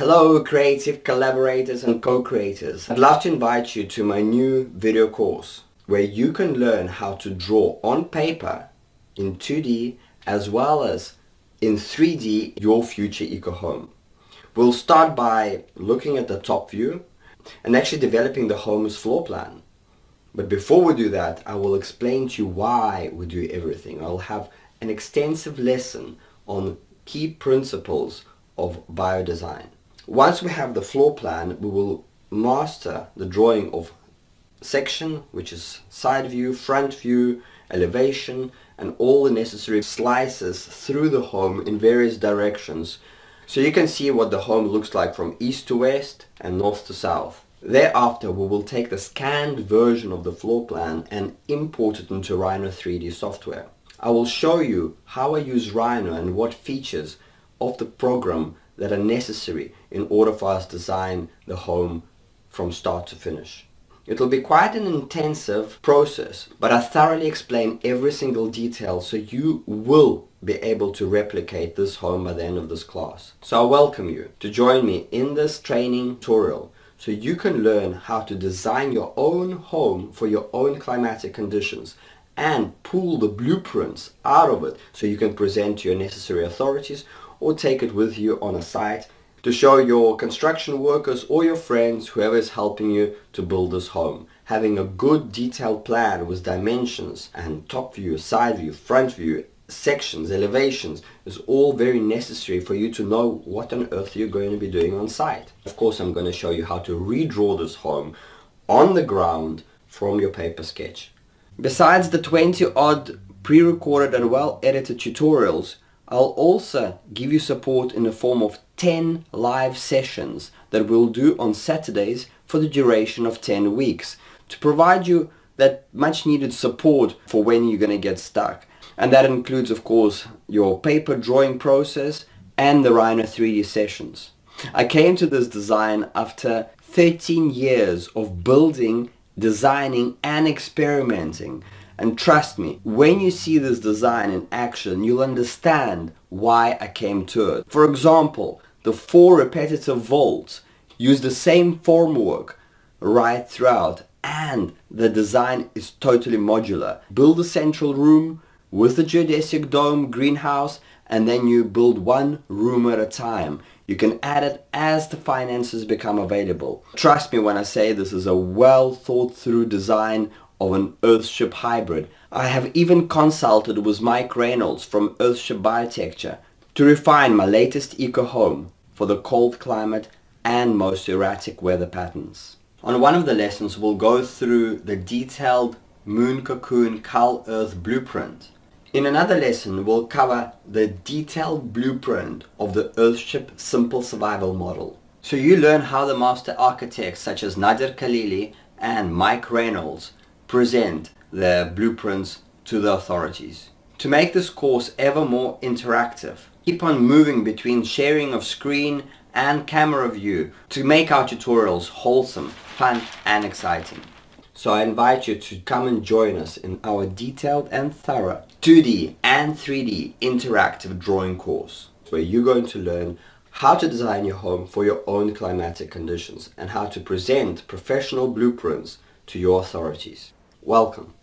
Hello creative collaborators and co-creators. I'd love to invite you to my new video course where you can learn how to draw on paper in 2D as well as in 3D your future eco home. We'll start by looking at the top view and actually developing the home's floor plan. But before we do that, I will explain to you why we do everything. I'll have an extensive lesson on key principles of biodesign. Once we have the floor plan, we will master the drawing of section, which is side view, front view, elevation, and all the necessary slices through the home in various directions. So you can see what the home looks like from east to west and north to south. Thereafter, we will take the scanned version of the floor plan and import it into Rhino 3D software. I will show you how I use Rhino and what features of the program that are necessary in order for us to design the home from start to finish. It'll be quite an intensive process, but I thoroughly explain every single detail so you will be able to replicate this home by the end of this class. So I welcome you to join me in this training tutorial so you can learn how to design your own home for your own climatic conditions and pull the blueprints out of it so you can present to your necessary authorities or take it with you on a site to show your construction workers or your friends, whoever is helping you to build this home. Having a good detailed plan with dimensions and top view, side view, front view, sections, elevations is all very necessary for you to know what on earth you're going to be doing on site. Of course, I'm going to show you how to redraw this home on the ground from your paper sketch. Besides the 20 odd pre-recorded and well-edited tutorials, I'll also give you support in the form of 10 live sessions that we'll do on Saturdays for the duration of 10 weeks to provide you that much needed support for when you're going to get stuck. And that includes, of course, your paper drawing process and the Rhino 3D sessions. I came to this design after 13 years of building, designing and experimenting and trust me, when you see this design in action, you'll understand why I came to it. For example, the four repetitive vaults use the same formwork right throughout and the design is totally modular. Build a central room with a geodesic dome greenhouse and then you build one room at a time. You can add it as the finances become available. Trust me when I say this is a well thought through design of an Earthship hybrid. I have even consulted with Mike Reynolds from Earthship Biotecture to refine my latest eco home for the cold climate and most erratic weather patterns. On one of the lessons we'll go through the detailed Moon Cocoon Cal-Earth blueprint. In another lesson we'll cover the detailed blueprint of the Earthship Simple Survival Model. So you learn how the master architects such as Nader Khalili and Mike Reynolds present their blueprints to the authorities. To make this course ever more interactive, keep on moving between sharing of screen and camera view to make our tutorials wholesome, fun and exciting. So I invite you to come and join us in our detailed and thorough 2D and 3D interactive drawing course where you're going to learn how to design your home for your own climatic conditions and how to present professional blueprints to your authorities. Welcome.